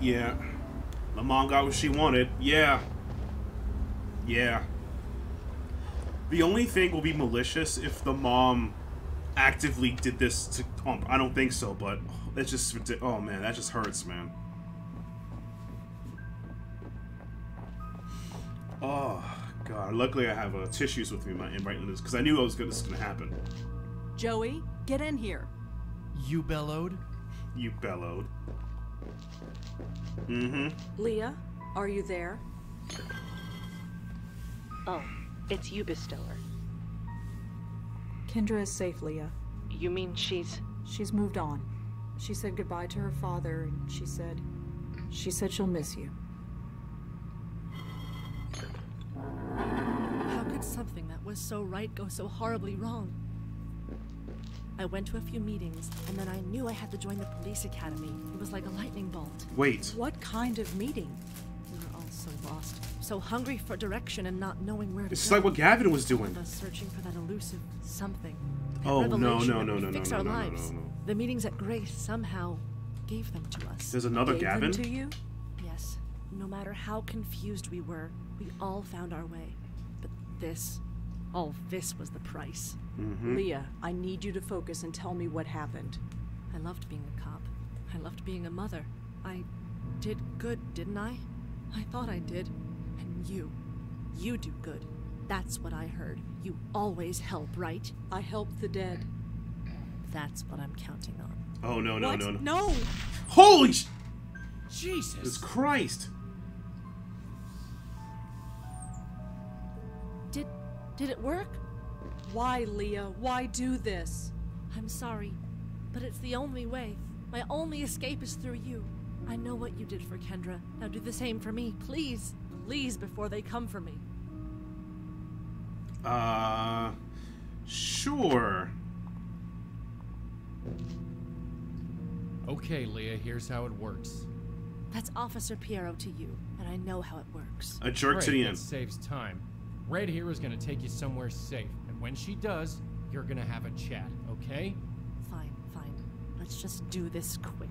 Yeah. The mom got what she wanted. Yeah. Yeah. The only thing will be malicious if the mom actively did this to um, I don't think so, but it's just oh man, that just hurts, man. Oh god. Luckily I have uh, tissues with me in my in right this because I knew I was gonna, this was gonna happen. Joey, get in here. You bellowed? You bellowed. Mm-hmm. Leah, are you there? Oh, it's you, Bestower. Kendra is safe, Leah. You mean she's... She's moved on. She said goodbye to her father, and she said... She said she'll miss you. How could something that was so right go so horribly wrong? I went to a few meetings, and then I knew I had to join the police academy. It was like a lightning bolt. Wait. What kind of meeting? We were all so lost, so hungry for direction and not knowing where to This is go. like what Gavin was doing. Us searching for that elusive something. That Oh, no, no, no, no, fix no, our no, no, lives. no, no. The meetings at Grace somehow gave them to us. There's another Gave them Gavin? to you? Yes. No matter how confused we were, we all found our way. But this, all this was the price. Mm-hmm. Leah, I need you to focus and tell me what happened. I loved being a cop. I loved being a mother. I did good, didn't I? I thought I did. And you. You do good. That's what I heard. You always help, right? I help the dead. That's what I'm counting on. Oh no no what? no no. No! Holy sh- Jesus. Christ! Did did it work? Why, Leah? Why do this? I'm sorry, but it's the only way. My only escape is through you. I know what you did for Kendra. Now do the same for me, please. Please, before they come for me. Uh, sure. Okay, Leah, here's how it works. That's Officer Piero to you, and I know how it works. A jerk to the that end. saves time. Red here is gonna take you somewhere safe, and when she does, you're gonna have a chat, okay? Fine, fine. Let's just do this quick.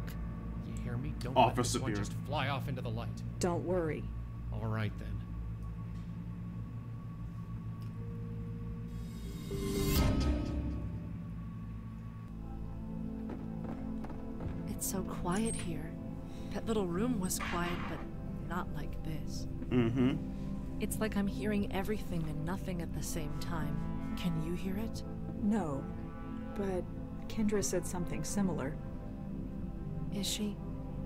You hear me? Don't Officer let this one just fly off into the light. Don't worry. All right then. It's so quiet here. That little room was quiet, but not like this. Mm-hmm. It's like I'm hearing everything and nothing at the same time. Can you hear it? No. But Kendra said something similar. Is she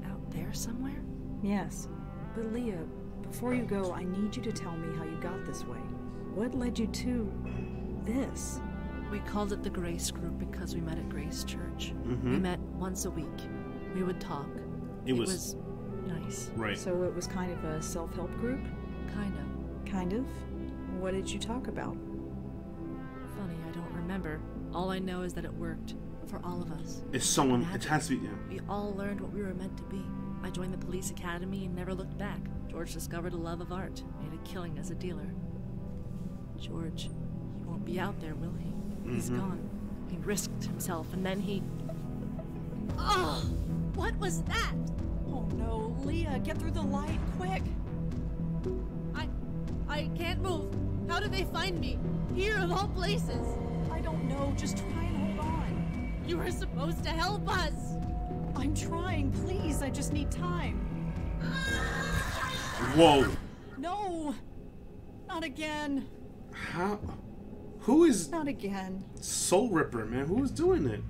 out there somewhere? Yes. But Leah, before you go, I need you to tell me how you got this way. What led you to this? We called it the Grace Group because we met at Grace Church. Mhm. We met once a week. We would talk. It was- nice. Right. So it was kind of a self help group? Kind of. Kind of. What did you talk about? Funny, I don't remember. All I know is that it worked. For all of us. If someone, it Magic. has to be. Yeah. We all learned what we were meant to be. I joined the police academy and never looked back. George discovered a love of art, made a killing as a dealer. George, he won't be out there, will he? He's Mhm. gone. He risked himself and then he. Oh! What was that? Oh no, Leah, get through the light, quick! I. I can't move. How did they find me? Here of all places. I don't know, just try and hold on. You were supposed to help us. I'm trying, please, I just need time. Whoa. No! Not again. How? Who is Not again. Soul Ripper, man? Who is doing it?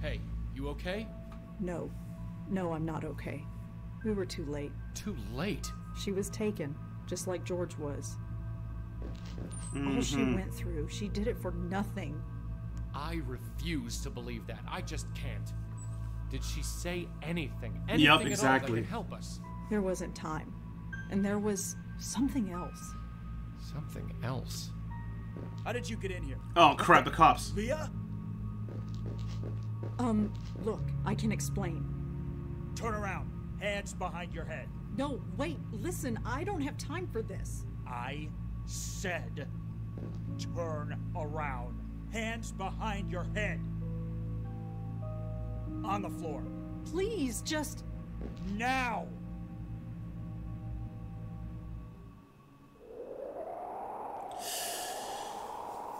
Hey, you okay? No. No, I'm not okay. We were too late. Too late. She was taken, just like George was. All she Mhm. went through, she did it for nothing. I refuse to believe that. I just can't. Did she say anything? Anything at all that exactly. can help us? There wasn't time. And there was something else. Something else. How did you get in here? Oh crap! The cops. Leah? Um, look, I can explain. Turn around. Hands behind your head. No, wait, listen, I don't have time for this. I said, turn around, hands behind your head. On the floor. Please, just. Now!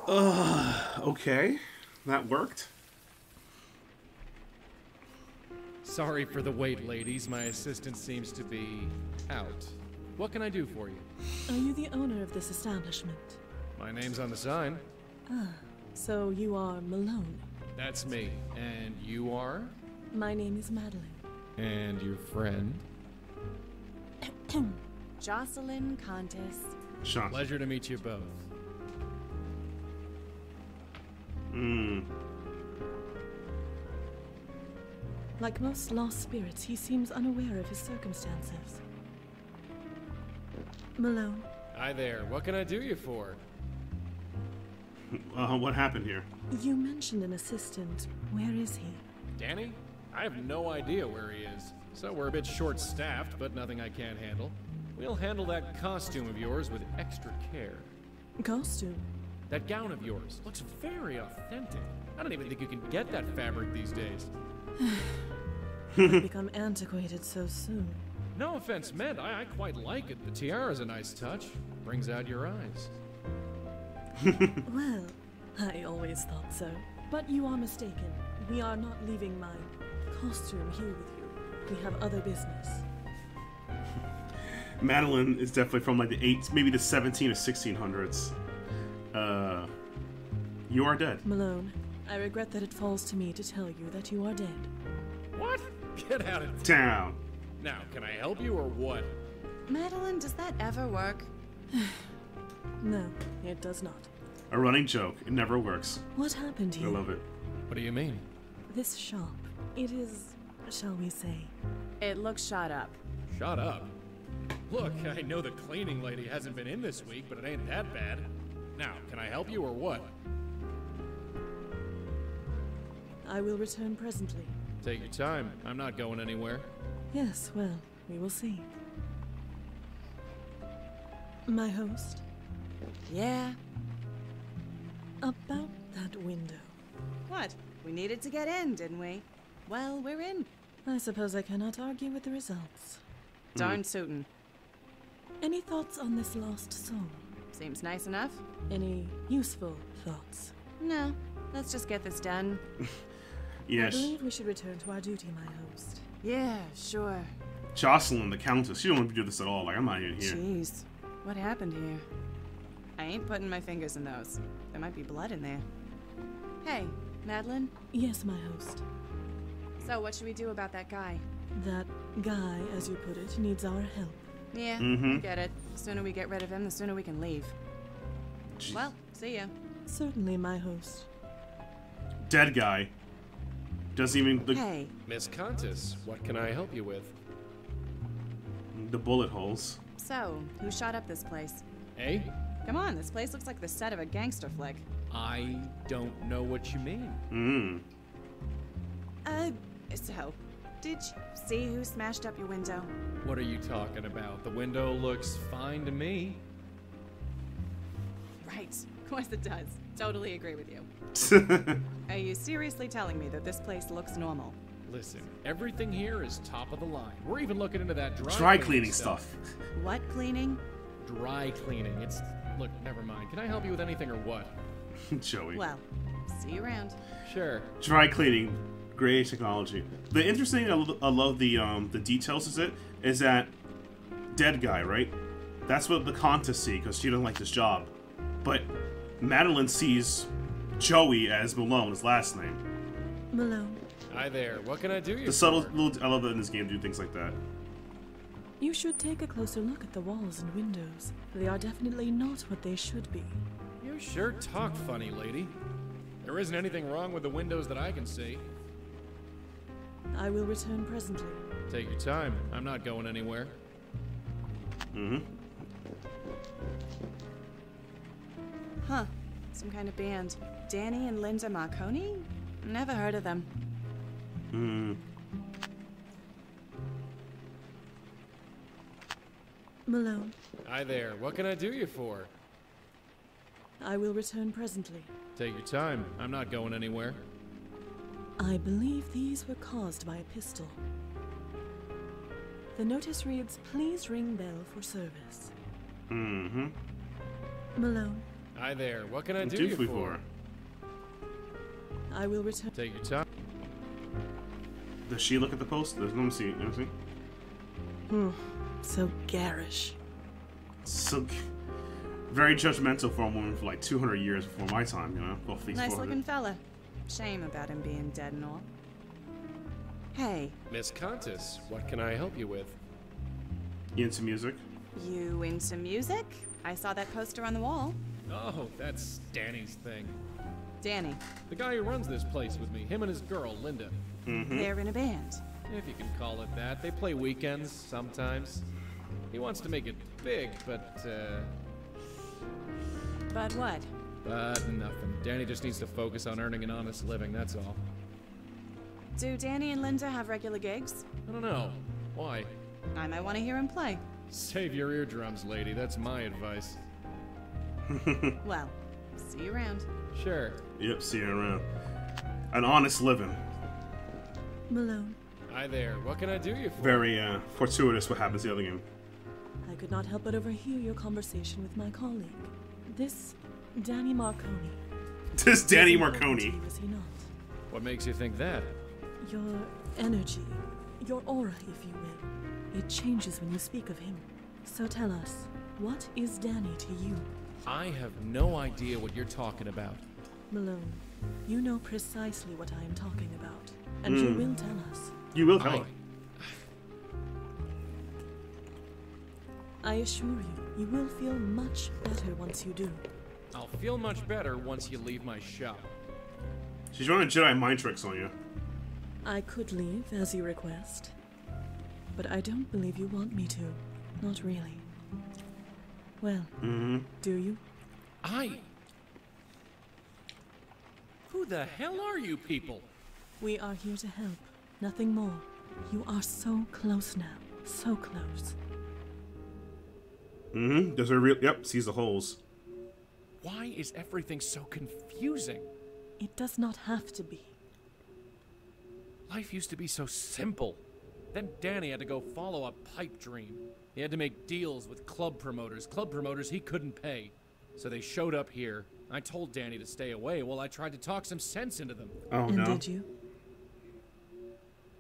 Okay. That worked. Sorry for the wait, ladies. My assistant seems to be out. What can I do for you? Are you the owner of this establishment? My name's on the sign. Ah, So you are Mallone. That's me. And you are? My name is Madeline. And your friend? Jocelyn Contis. Sean. Pleasure to meet you both. Mm. Like most lost spirits, he seems unaware of his circumstances. Mallone, Hi there. What can I do you for? Uh, what happened here? you mentioned an assistant. Where is he? Danny? I have no idea where he is. So we're a bit short staffed, but nothing I can't handle. We'll handle that costume of yours with extra care. Costume. That gown of yours looks very authentic. I don't even think you can get that fabric these days. Become antiquated so soon. No offense meant, I, I quite like it. The tiara's a nice touch. Brings out your eyes. Well, I always thought so. But you are mistaken. We are not leaving my costume here with you. We have other business. Madeline is definitely from like the eight, maybe the 17 or 1600s. Uh, you are dead. Mallone, I regret that it falls to me to tell you that you are dead. What? Get out of Down. Now, can I help you or what? Madeline, does that ever work? No, it does not. A running joke. It never works. What happened here? I love it. What do you mean? This shop. It is, shall we say, It looks shot up. Shot up. Look, I know the cleaning lady hasn't been in this week, but it ain't that bad. Now, can I help you or what? I will return presently. Take your time. I'm not going anywhere. Yes, well, we will see. My host, Yeah. about that window. What? We needed to get in, didn't we? Well, we're in. I suppose I cannot argue with the results. Darn hmm. suitin'. Any thoughts on this lost soul? Seems nice enough. Any useful thoughts? No. Let's just get this done. yes. I Yes. believe we should return to our duty, my host. Yeah, sure. Jocelyn, the Countess. She don't want to do this at all. Like, I'm not even here. Jeez. What happened here? I ain't putting my fingers in those. There might be blood in there. Hey, Madeline. Yes, my host. So, what should we do about that guy? That guy, as you put it, needs our help. Yeah, mm -hmm. I get it. The sooner we get rid of him, the sooner we can leave. Jeez. Well, see ya. Certainly, my host. Dead guy. Doesn't even look Hey, Miss Contis, what can I help you with? the bullet holes. so, who shot up this place? Eh? Come on, this place looks like the set of a gangster flick. I don't know what you mean. Mm. Uh, so, did you see who smashed up your window? What are you talking about? The window looks fine to me. Right, of course it does. Totally agree with you. Are you seriously telling me that this place looks normal? Listen, everything here is top of the line. We're even looking into that dry, Dry cleaning stuff. What cleaning? Dry cleaning. It's look, never mind. Can I help you with anything or what? Joey. Well, see you around. Sure. Dry cleaning. Great technology. The interesting thing I lo- I love the um the details is it is that dead guy right. That's what the Countess see because she doesn't like this job, but Madeline sees Joey as Mallone, his last name. Mallone, Hi there. What can I do you The subtle for? little I love that in this game do things like that. you should take a closer look at the walls and windows. They are definitely not what they should be. You sure talk funny, lady. There isn't anything wrong with the windows that I can see. I will return presently. Take your time. I'm not going anywhere. Mm-hmm. Huh. Some kind of band. Danny and Linda Marconi? Never heard of them. Hmm. Mallone, Hi there. What can I do you for? I will return presently. Take your time. I'm not going anywhere. I believe these were caused by a pistol. The notice reads, Please ring bell for service. Mm-hmm. Mallone, Hi there. What can I do, Do you for? for? I will return. Take your time. Does she look at the post? There's no see. Let me see. Hmm. So garish. So very judgmental for a woman for like 200 years before my time. You know, off these Nice 400. looking fella. Shame about him being dead and all. Hey, Miss Contis, what can I help you with? You into music? you into music? I saw that poster on the wall. Oh, that's Danny's thing. Danny, The guy who runs this place with me, him and his girl, Linda. Mm-hmm. they're in a band. If you can call it that. They play weekends sometimes. He wants to make it big, but, uh, But what? but nothing. Danny just needs to focus on earning an honest living, that's all. Do Danny and Linda have regular gigs? I don't know. Why? I might want to hear him play. Save your eardrums, lady. That's my advice. Well, see you around. Sure. Yep, see you around. An honest living. Mallone, Hi there. What can I do you for? Very uh, fortuitous what happens in the other game. I could not help but overhear your conversation with my colleague. This Danny Marconi. This Danny was important to Marconi. you, Was he not? What makes you think that? Your energy, your aura, if you will. It changes when you speak of him. So tell us, what is Danny to you? I have no idea what you're talking about. Mallone, you know precisely what I am talking about, and you Hmm. will tell us. You will tell I- her. I assure you, you will feel much better once you do. I'll feel much better once you leave my shop. She's running Jedi mind tricks on you. I could leave as you request, but I don't believe you want me to. Not really. Well, Mm-hmm. do you? I. Who the hell are you people? We are here to help, nothing more. You are so close now, so close. Mm-hmm. Does her real? Yep. Sees the holes. Why is everything so confusing? It does not have to be. Life used to be so simple. Then Danny had to go follow a pipe dream. He had to make deals with club promoters, club promoters he couldn't pay. So they showed up here. I told Danny to stay away while I tried to talk some sense into them. Oh and no. did you?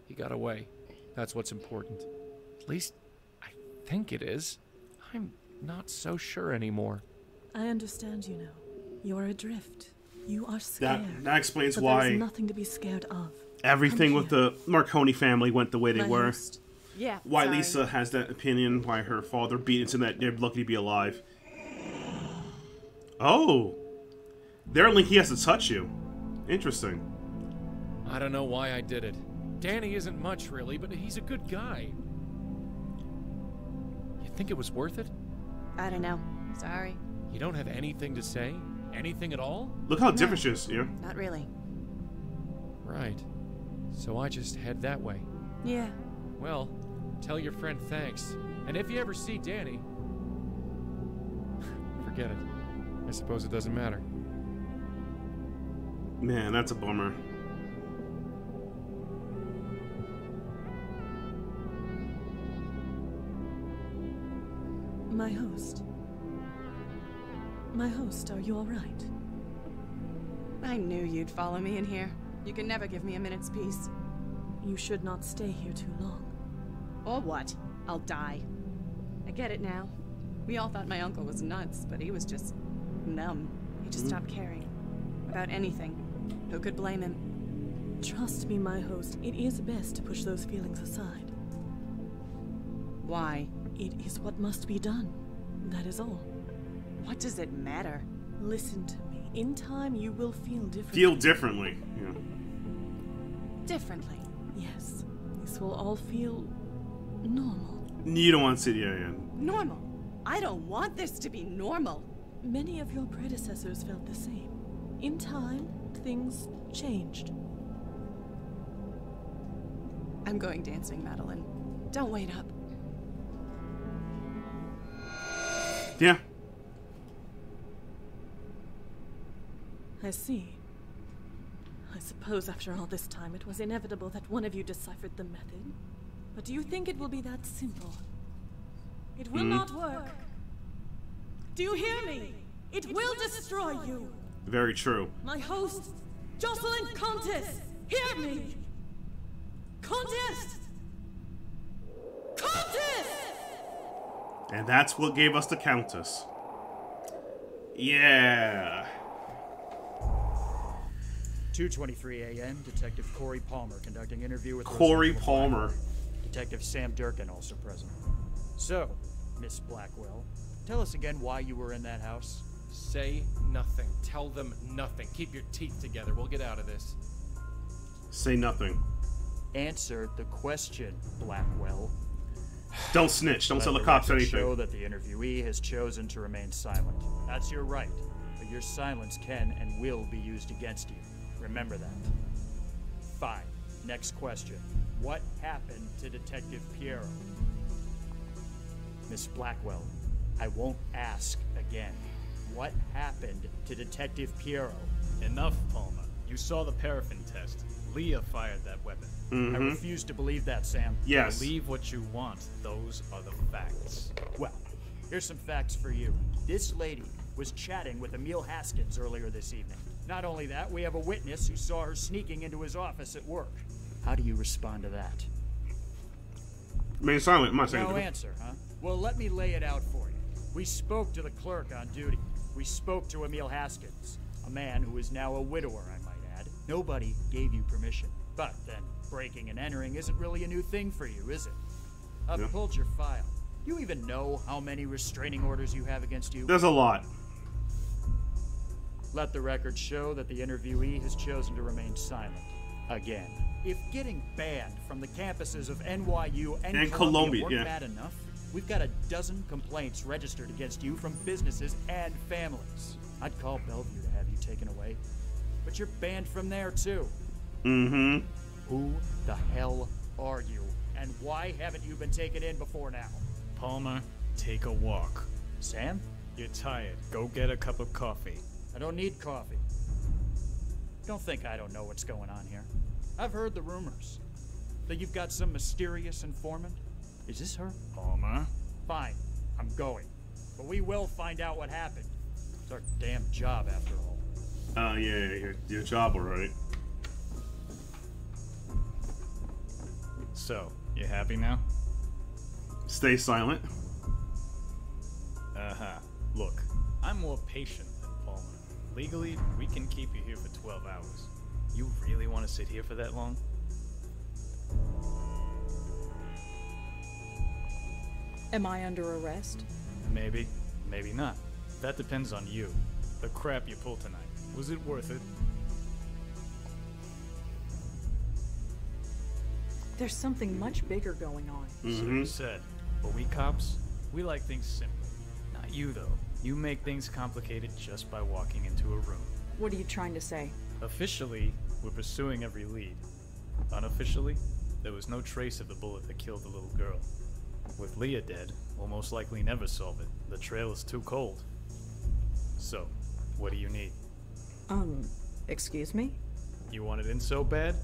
He got away. That's what's important. At least, I think it is. I'm not so sure anymore. I understand you now. You are adrift. You are scared. that explains but why there's nothing to be scared of. everything with the Marconi family went the way they My were. host. Yeah. Why sorry. Lisa has that opinion. Why her father beat into that they're lucky to be alive. Oh, they're like he has to touch you. Interesting. I don't know why I did it. Danny isn't much, really, but he's a good guy. You think it was worth it? I don't know. Sorry. You don't have anything to say? Anything at all? Look how different she is. Yeah. Not really. Right. So I just head that way. Yeah. Well, tell your friend thanks. And if you ever see Danny, forget it. I suppose it doesn't matter. Man, that's a bummer. My host. My host, are you alright? I knew you'd follow me in here. You can never give me a minute's peace. You should not stay here too long. Or what? I'll die. I get it now. We all thought my uncle was nuts, but he was just numb. He just mm. stopped caring about anything. Who could blame him? Trust me, my host, it is best to push those feelings aside. Why? It is what must be done. That is all. What does it matter? Listen to me. In time, you will feel different. Feel differently. Yeah. Differently. Yes. This will all feel normal. You don't want to see. Yeah, yeah. Normal. I don't want this to be normal. Many of your predecessors felt the same. In time, things changed. I'm going dancing, Madeline. Don't wait up. Yeah. I see. I suppose after all this time it was inevitable that one of you deciphered the method. But do you think it will be that simple? It will Hmm. not work. Do you hear me? It will destroy you. Very true. My host, Jocelyn Contis, hear me. Contis! Contis! And that's what gave us the Countess. Yeah. 2:23 a.m. Detective Cory Palmer conducting interview with Cory Rosangela Palmer. Blackwell. Detective Sam Durkin also present. So, Miss Blackwell, tell us again why you were in that house. Say nothing. Tell them nothing. Keep your teeth together. We'll get out of this. Say nothing. Answer the question, Blackwell. Don't snitch. Don't Let tell the the cops record anything. Show that the interviewee has chosen to remain silent. That's your right, but your silence can and will be used against you. Remember that. Fine. Next question. What happened to Detective Piero? Miss Blackwell, I won't ask again. What happened to Detective Piero? Enough, Palmer. You saw the paraffin test. Leah fired that weapon. I mm-hmm. refuse to believe that, Sam. Yes. Believe what you want. Those are the facts. Well, here's some facts for you. This lady was chatting with Emil Haskins earlier this evening. Not only that, we have a witness who saw her sneaking into his office at work. How do you respond to that? Remain silent. I'm not saying No anything. answer, huh? Well, let me lay it out for you. We spoke to the clerk on duty. We spoke to Emil Haskins, a man who is now a widower, I might add. Nobody gave you permission. But then, breaking and entering isn't really a new thing for you, is it? I've Yeah. pulled your file. You even know how many restraining orders you have against you? There's a lot. Let the record show that the interviewee has chosen to remain silent. Again. If getting banned from the campuses of NYU and, And Columbia, Columbia, weren't yeah. bad enough, we've got a dozen complaints registered against you from businesses and families. I'd call Bellevue to have you taken away. But you're banned from there too. Mm-hmm. Who the hell are you? And why haven't you been taken in before now? Palmer, take a walk. Sam? You're tired. Go get a cup of coffee. I don't need coffee. Don't think I don't know what's going on here. I've heard the rumors that you've got some mysterious informant. Is this her? Palmer? Fine, I'm going. But we will find out what happened. It's our damn job, after all. Uh, yeah, yeah, your, your job, alright. So, you happy now? Stay silent. Uh huh. Look, I'm more patient than Palmer. Legally, we can keep you here for 12 hours. You really want to sit here for that long? Am I under arrest? Maybe, maybe not. That depends on you. The crap you pulled tonight. Was it worth it? There's something much bigger going on. So Mm-hmm. you said. But we cops, we like things simple. Not you, though. You make things complicated just by walking into a room. What are you trying to say? Officially, we're pursuing every lead. Unofficially, there was no trace of the bullet that killed the little girl. With Leah dead, we'll most likely never solve it. The trail is too cold. So, what do you need? Um, excuse me? You want it in so bad?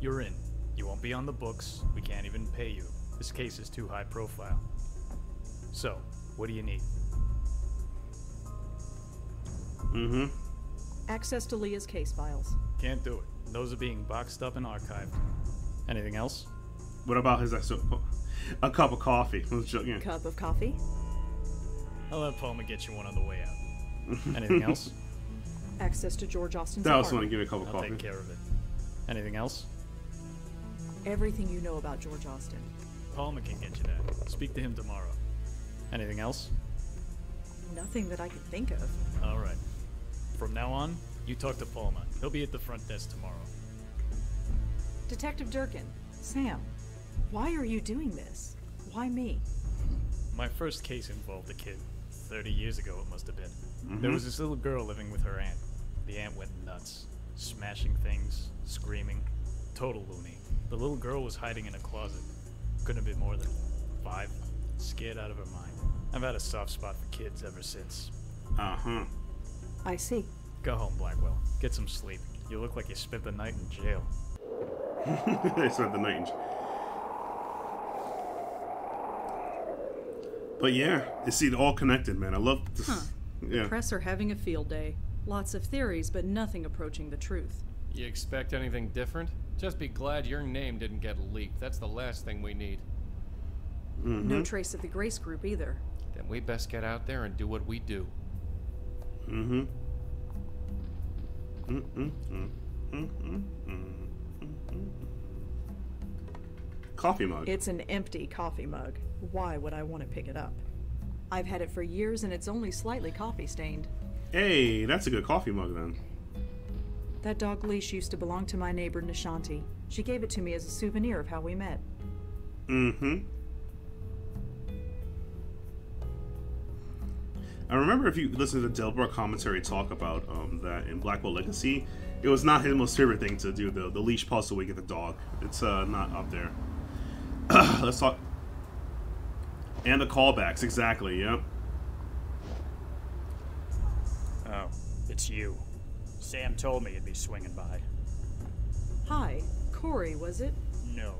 You're in. You won't be on the books. We can't even pay you. This case is too high profile. So, what do you need? Mm-hmm. Access to Leah's case files. Can't do it. Those are being boxed up and archived. Anything else? What about his uh, a cup of coffee? Let's ju- yeah. Cup of coffee? I'll let Palmer get you one on the way out. Anything else? Access to George Austin's I also want to apartment. give you a cup of I'll coffee. take care of it. Anything else? Everything you know about George Austin. Palmer can get you that. Speak to him tomorrow. Anything else? Nothing that I can think of. All right. From now on, you talk to Palmer. He'll be at the front desk tomorrow. Detective Durkin, Sam, why are you doing this? Why me? My first case involved a kid. 30 years ago, it must have been. There was this little girl living with her aunt. The aunt went nuts, smashing things, screaming. Total loony. The little girl was hiding in a closet. Couldn't have been more than five. Scared out of her mind. I've had a soft spot for kids ever since. Uh-huh. I see. Go home, Blackwell. Get some sleep. You look like you spent the night in jail. they spent the night in j- But yeah, you see, they're all connected, man. I love this. Yeah. Press are having a field day. Lots of theories, but nothing approaching the truth. You expect anything different? Just be glad your name didn't get leaked. That's the last thing we need. No trace of the Grace Group either. Then we best get out there and do what we do. Mm-hmm. Coffee mug. It's an empty coffee mug. Why would I want to pick it up? I've had it for years and it's only slightly coffee stained. Hey, that's a good coffee mug then. That dog leash used to belong to my neighbor Nishanti. She gave it to me as a souvenir of how we met. Mm-hmm. I remember if you listen to Delbrook commentary talk about um, that in Blackwell Legacy, it was not his most favorite thing to do the the leash puzzle we get the dog. It's uh, not up there. Let's talk. And the callbacks, exactly. Yep. Oh, it's you. Sam told me you'd be swinging by. Hi, Cory, was it? No,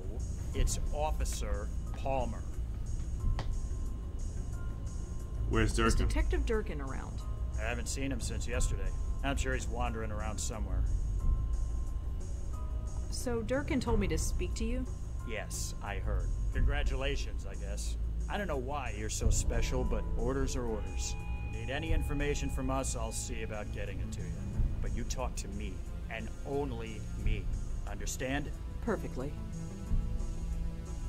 it's Officer Palmer. Where's Is Durkin? Detective Durkin around? I haven't seen him since yesterday. I'm sure he's wandering around somewhere. So Durkin told me to speak to you? Yes, I heard. Congratulations, I guess. I don't know why you're so special, but orders are orders. Need any information from us, I'll see about getting it to you. But you talk to me, and only me. Understand? Perfectly.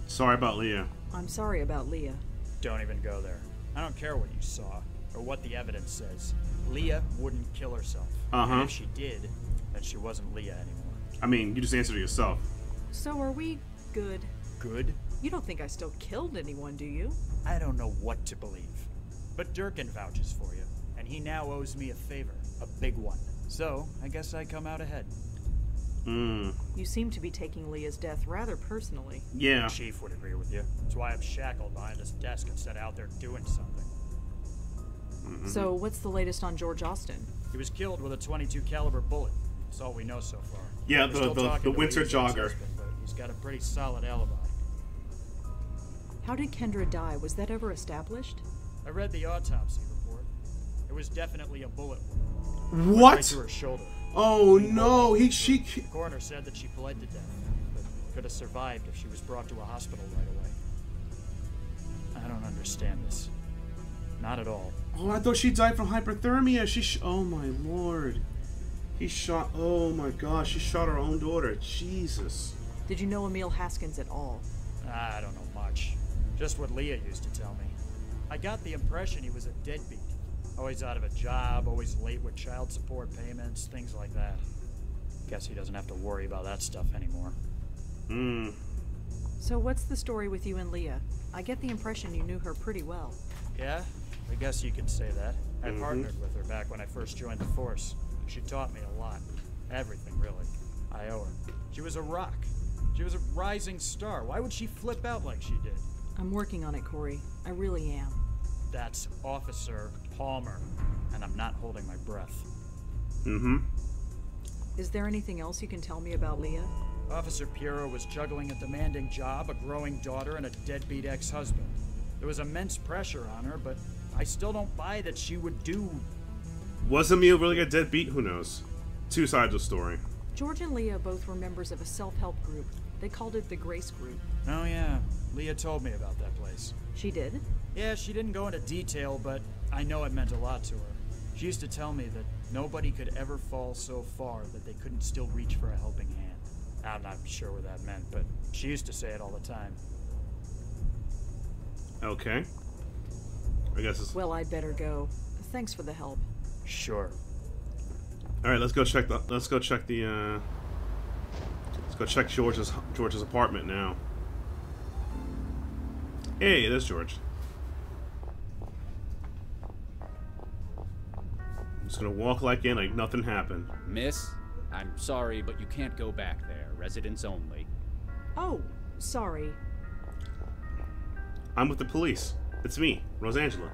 Sorry about Leah. I'm sorry about Leah. Don't even go there. I don't care what you saw, or what the evidence says. Leah wouldn't kill herself. Uh-huh. And if she did, then she wasn't Leah anymore. I mean, you just answered it yourself. So are we good? Good? You don't think I still killed anyone, do you? I don't know what to believe. But Durkin vouches for you, and he now owes me a favor, a big one. So, I guess I come out ahead. Mm. You seem to be taking Leah's death rather personally. Yeah. Chief would agree with you. That's why I'm shackled behind this desk instead of out there doing something. So what's the latest on George Austin? He was killed with a 22 caliber bullet. That's all we know so far. Yeah, We're the- the- the winter jogger. ex-husband, but He's got a pretty solid alibi. How did Kendra die? Was that ever established? I read the autopsy report. It was definitely a bullet wound. Right What? through her shoulder. Oh no, he she. The coroner said that she bled to death, but could have survived if she was brought to a hospital right away. I don't understand this. Not at all. Oh, I thought she died from hyperthermia. She. Sh- oh my lord. He shot. Oh my gosh, she shot her own daughter. Jesus. Did you know Emil Haskins at all? I don't know much. Just what Leah used to tell me. I got the impression he was a deadbeat. Always out of a job, always late with child support payments, things like that. Guess he doesn't have to worry about that stuff anymore. Hmm. So what's the story with you and Leah? I get the impression you knew her pretty well. Yeah, I guess you could say that. I Mhm. partnered with her back when I first joined the force. She taught me a lot. Everything, really. I owe her. She was a rock. She was a rising star. Why would she flip out like she did? I'm working on it, Cory. I really am. That's Officer Palmer. And I'm not holding my breath. Mm-hmm. Is there anything else you can tell me about Leah? Officer Piero was juggling a demanding job, a growing daughter, and a deadbeat ex husband. There was immense pressure on her, but I still don't buy that she would do. Was Emil really a deadbeat? Who knows? Two sides of the story. George and Leah both were members of a self-help group. They called it the Grace Group. Oh, yeah. Leah told me about that place. She did? Yeah, she didn't go into detail, but I know it meant a lot to her. She used to tell me that nobody could ever fall so far that they couldn't still reach for a helping hand. I'm not sure what that meant, but she used to say it all the time. Okay. I guess it's. Well, I'd better go. Thanks for the help. Sure. All right, let's go check the. Let's go check the. uh... Let's go check George's George's apartment now. Hey, there's George. Just gonna walk like in, like nothing happened. Miss, I'm sorry, but you can't go back there. Residents only. Oh, sorry. I'm with the police. It's me, Rosangela.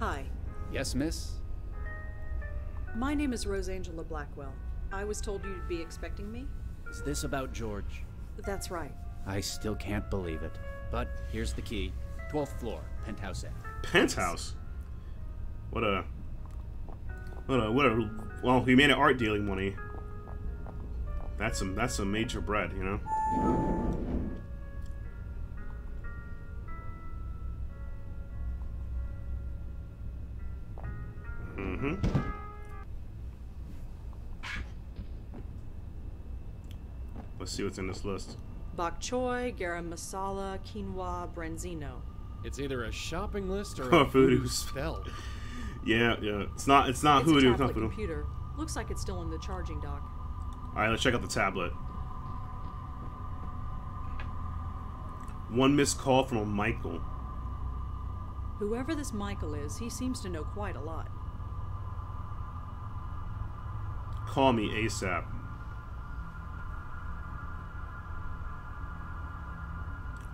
Hi. Yes, miss? My name is Rosangela Blackwell. I was told you'd be expecting me? Is this about George? That's right. I still can't believe it. But here's the key 12th floor, penthouse A. Penthouse. What a Whatever. whatever. Well, we made it art dealing money. That's some. That's some major bread, you know. Mm-hmm. Let's see what's in this list. Bok choy, garam masala, quinoa, branzino. It's either a shopping list or a voodoo spell. Yeah, yeah. It's not. It's not it's hoodoo. It's tablet not voodoo. computer. Looks like it's still in the charging dock. All right, let's check out the tablet. One missed call from a Michael. Whoever this Michael is, he seems to know quite a lot. Call me ASAP.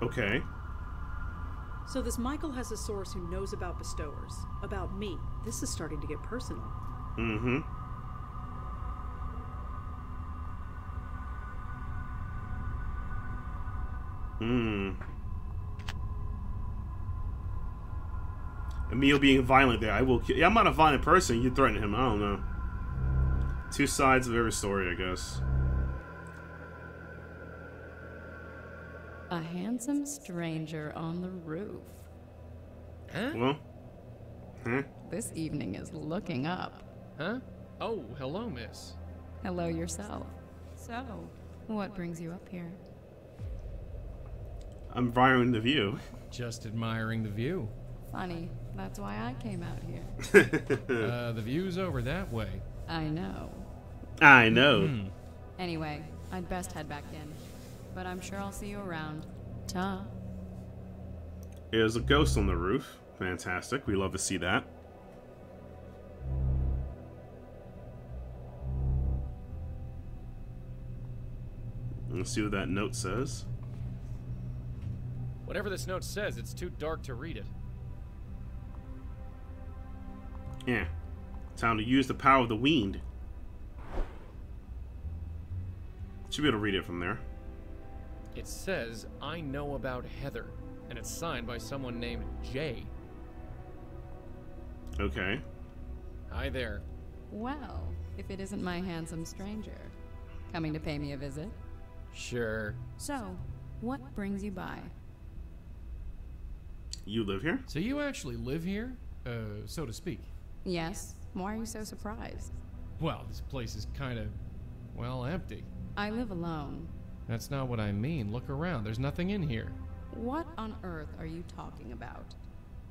Okay. So this Michael has a source who knows about bestowers, about me. This is starting to get personal. Mm-hmm. Hmm. Emil being violent there. I will. ki- Yeah, I'm not a violent person. You threaten him. I don't know. Two sides of every story, I guess. A handsome stranger on the roof. Huh? Well. Huh? This evening is looking up. Huh? Oh, hello, miss. Hello yourself. So, what brings you up here? I'm admiring the view. Just admiring the view. Funny, that's why I came out here. Uh, the view's over that way. I know. I know. Hmm. Anyway, I'd best head back in. But I'm sure I'll see you around. Ta. There's a ghost on the roof. Fantastic. We love to see that. Let's see what that note says. Whatever this note says, it's too dark to read it. Yeah. Time to use the power of the wind. Should be able to read it from there. It says, I know about Heather, and it's signed by someone named Jay. Okay. Hi there. Well, if it isn't my handsome stranger. Coming to pay me a visit? Sure. So, what brings you by? You live here? So you actually live here? Uh, so to speak. Yes? Why are you so surprised? Well, this place is kind of, well, empty. I live alone. That's not what I mean. Look around. There's nothing in here. What on earth are you talking about?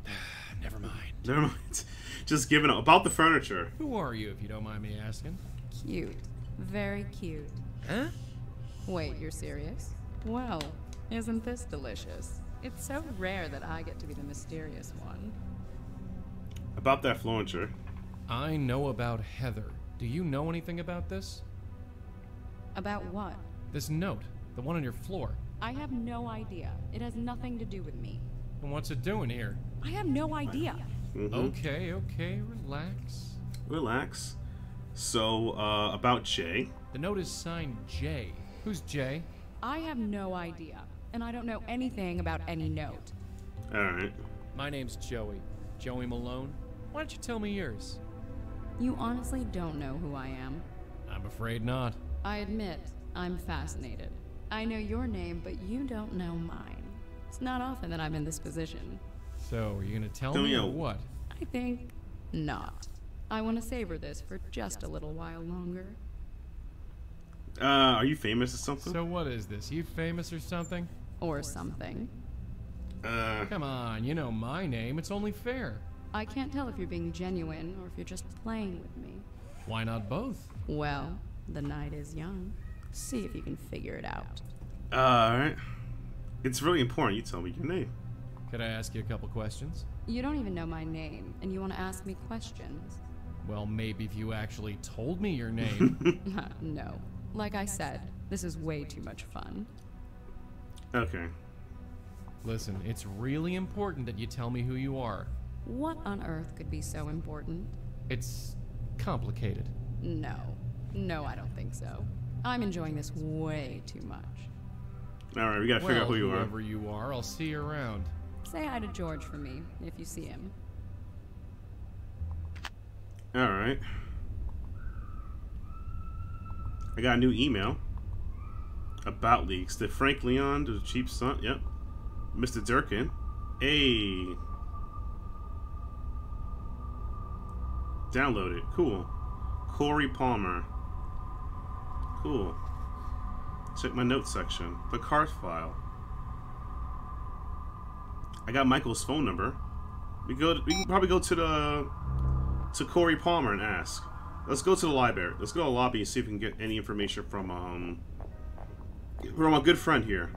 Never mind. Never mind. Just giving up. About the furniture. Who are you, if you don't mind me asking? Cute. Very cute. Huh? Wait, you're serious? Well, isn't this delicious? It's so rare that I get to be the mysterious one. About that furniture. I know about Heather. Do you know anything about this? About what? This note, the one on your floor. I have no idea. It has nothing to do with me. And what's it doing here? I have no idea. Mhm. Okay, okay, relax. Relax. So, uh, about Jay. The note is signed Jay. Who's Jay? I have no idea. And I don't know anything about any note. Alright. My name's Joey. Joey Mallone. Why don't you tell me yours? You honestly don't know who I am. I'm afraid not. I admit, I'm fascinated. I know your name, but you don't know mine. It's not often that I'm in this position. So, are you gonna tell Tell me me or what? I think not. I want to savor this for just a little while longer. Uh, are you famous or something? So what is this? You famous or something? Or something. uh, Come on, you know my name. It's only fair. I can't tell if you're being genuine or if you're just playing with me. Why not both? Well, the night is young. See if you can figure it out. Uh, alright. It's really important you tell me your name. Could I ask you a couple questions? You don't even know my name, and you want to ask me questions. Well, maybe if you actually told me your name. no. Like I said, this is way too much fun. Okay. Listen, it's really important that you tell me who you are. What on earth could be so important? It's complicated. No. No, I don't think so. I'm enjoying this way too much. Alright, we gotta figure well, out who you are. whoever you are, I'll see you around. Say hi to George for me, if you see him. Alright. I got a new email about leaks. Did Frank Leon do the cheap son? Yep. Mr. Durkin. Hey. Download it. Cool. Cory Palmer. Cool. Check my notes section. The card file. I got Michael's phone number. We go. To, we can probably go to the to Cory Palmer and ask. Let's go to the library. Let's go to the lobby and see if we can get any information from um from a good friend here.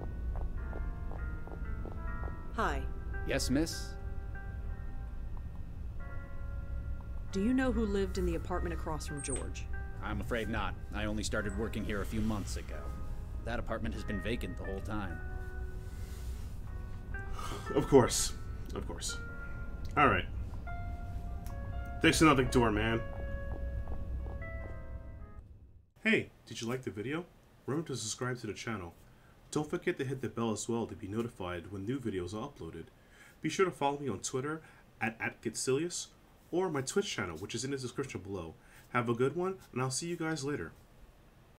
Hi. Yes, miss? Do you know who lived in the apartment across from George? I'm afraid not. I only started working here a few months ago. That apartment has been vacant the whole time. Of course. Of course. Alright. Thanks for nothing, doorman. Hey, did you like the video? Remember to subscribe to the channel. Don't forget to hit the bell as well to be notified when new videos are uploaded. Be sure to follow me on Twitter at, at Getselious or my Twitch channel, which is in the description below. Have a good one, and I'll see you guys later.